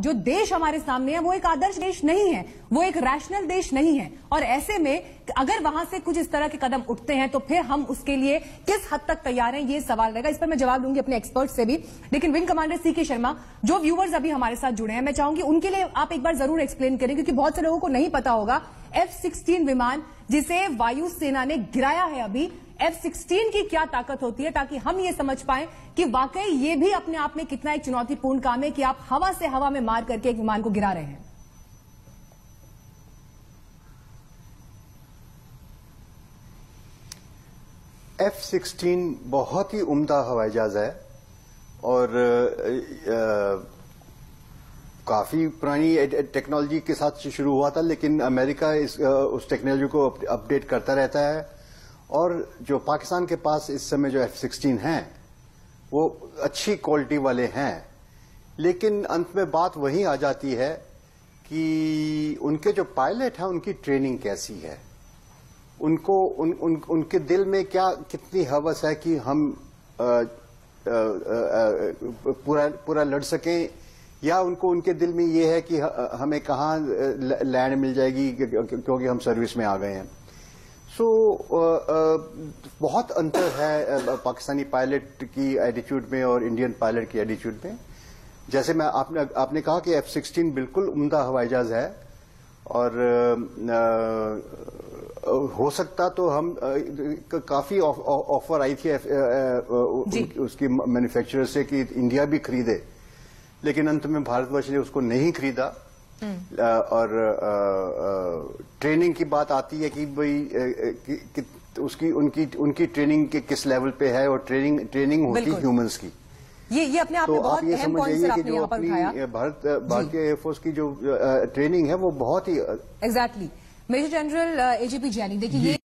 जो देश हमारे सामने है, वो एक आदर्श देश नहीं है, वो एक रैशनल देश नहीं है। और ऐसे में, अगर वहाँ से कुछ इस तरह के कदम उठते हैं तो फिर हम उसके लिए किस हद तक तैयार हैं, ये सवाल रहेगा। इस पर मैं जवाब दूँगी अपने एक्सपर्ट से भी। लेकिन विंग कमांडर सी के शर्मा, जो व्यूवर्स अभी हमारे साथ जुड़े हैं, मैं चाहूँगी उनके लिए आप एक बार ज़रूर एक्सप्लेन करें, क्योंकि बहुत से लोगों को नहीं पता होगा एफ़ सिक्सटीन विमान जिसे वायुसेना ने गिराया है अभी। एफ़ सिक्सटीन की क्या ताकत होती है ताकि हम ये समझ पाए कि वाकई ये भी अपने आप में कितना एक चुनौतीपूर्ण काम है कि आप हवा से हवा में मार करके एक विमान को गिरा रहे हैं। एफ़ सिक्सटीन बहुत ही उम्दा हवाई जहाज़ है और काफ़ी पुरानी टेक्नोलॉजी के साथ शुरू हुआ था लेकिन अमेरिका इस, उस टेक्नोलॉजी को अपडेट करता रहता है। और जो पाकिस्तान के पास इस समय जो एफ़ सिक्सटीन है वो अच्छी क्वालिटी वाले हैं। लेकिन अंत में बात वही आ जाती है कि उनके जो पायलट हैं उनकी ट्रेनिंग कैसी है? उनको उन, उन, उनके दिल में क्या कितनी हवस है कि हम अ, अ, अ, पूरा पूरा लड़ सकें? या उनको उनके दिल में ये है कि हमें कहाँ लैंड मिल जाएगी क्यों- क्यों- क्योंकि हम सर्विस में आ गए हैं। सो so, बहुत अंतर है पाकिस्तानी पायलट की एटीट्यूड में और इंडियन पायलट की एटीट्यूड में। जैसे मैं आपने आपने कहा कि एफ़ सिक्सटीन बिल्कुल उमदा हवाई जहाज़ है और अ, हो सकता तो हम क- काफ़ी ऑफ़र आई थी अ, उसकी मैन्युफैक्चरर से कि इंडिया भी खरीदे। लेकिन अंत में भारतवर्ष ने उसको नहीं खरीदा। और अ, अ, ट्रेनिंग की बात आती है कि भाई कि, कि उसकी उनकी उनकी ट्रेनिंग के किस लेवल पे है और ट्रेनिंग ट्रेनिंग होती। ह्यूमंस की। ये ये अपने आप तो में आप बहुत ये अहम समझ पॉइंट जाइए कि आपने जो यहाँ पर अपनी उठाया। भारत भारतीय एयरफोर्स की जो ट्रेनिंग है वो बहुत ही exactly major general AGP Jaini देखिए ये